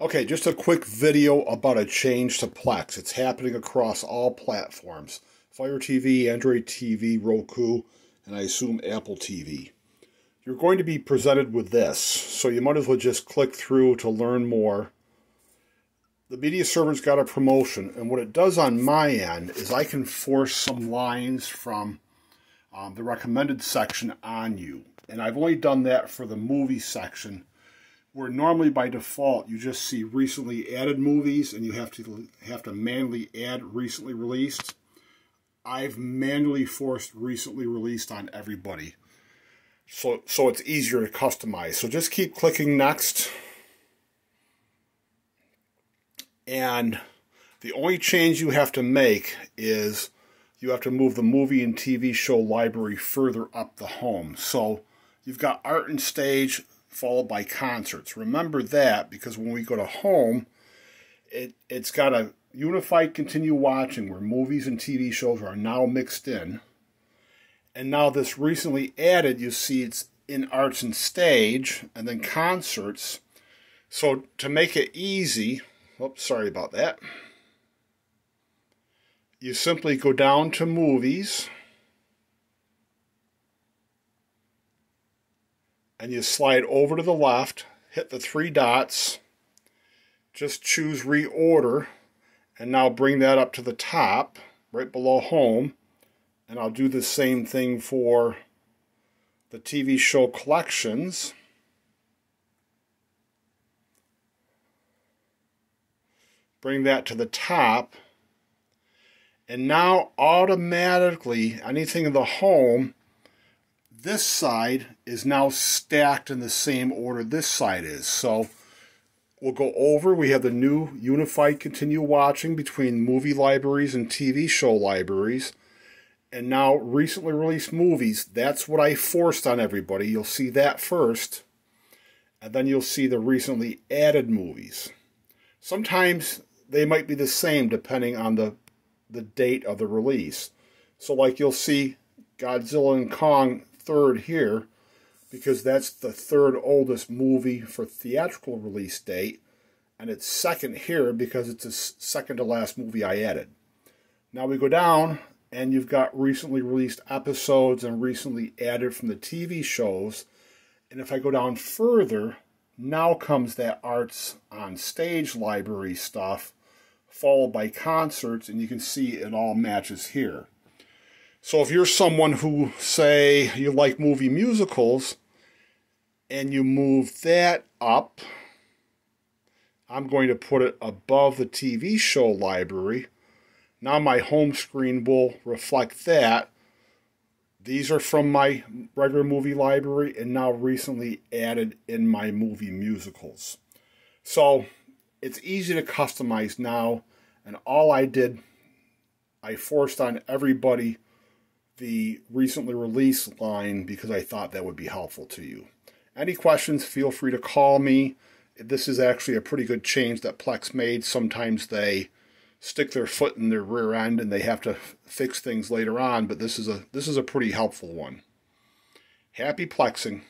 Okay, just a quick video about a change to Plex. It's happening across all platforms. Fire TV, Android TV, Roku, and I assume Apple TV. You're going to be presented with this, so you might as well just click through to learn more. The media server's got a promotion, and what it does on my end is I can force some lines from um, the recommended section on you. And I've only done that for the movie section where normally by default you just see recently added movies and you have to have to manually add recently released. I've manually forced recently released on everybody. So so it's easier to customize. So just keep clicking next. And the only change you have to make is you have to move the movie and TV show library further up the home. So you've got art and stage, followed by concerts. Remember that because when we go to home, it, it's got a unified continue watching where movies and TV shows are now mixed in. And now this recently added, you see it's in arts and stage and then concerts. So to make it easy, oops, sorry about that. You simply go down to movies and you slide over to the left, hit the three dots, just choose reorder, and now bring that up to the top, right below home, and I'll do the same thing for the TV show collections. Bring that to the top, and now automatically anything in the home this side is now stacked in the same order this side is. So we'll go over. We have the new unified continue watching between movie libraries and TV show libraries. And now recently released movies. That's what I forced on everybody. You'll see that first. And then you'll see the recently added movies. Sometimes they might be the same depending on the, the date of the release. So like you'll see Godzilla and Kong third here because that's the third oldest movie for theatrical release date. And it's second here because it's the second to last movie I added. Now we go down and you've got recently released episodes and recently added from the TV shows. And if I go down further, now comes that arts on stage library stuff, followed by concerts, and you can see it all matches here. So if you're someone who, say, you like movie musicals, and you move that up, I'm going to put it above the TV show library. Now my home screen will reflect that. These are from my regular movie library and now recently added in my movie musicals. So it's easy to customize now and all I did, I forced on everybody the recently released line because I thought that would be helpful to you. Any questions, feel free to call me. This is actually a pretty good change that Plex made. Sometimes they stick their foot in their rear end and they have to fix things later on, but this is a this is a pretty helpful one. Happy plexing.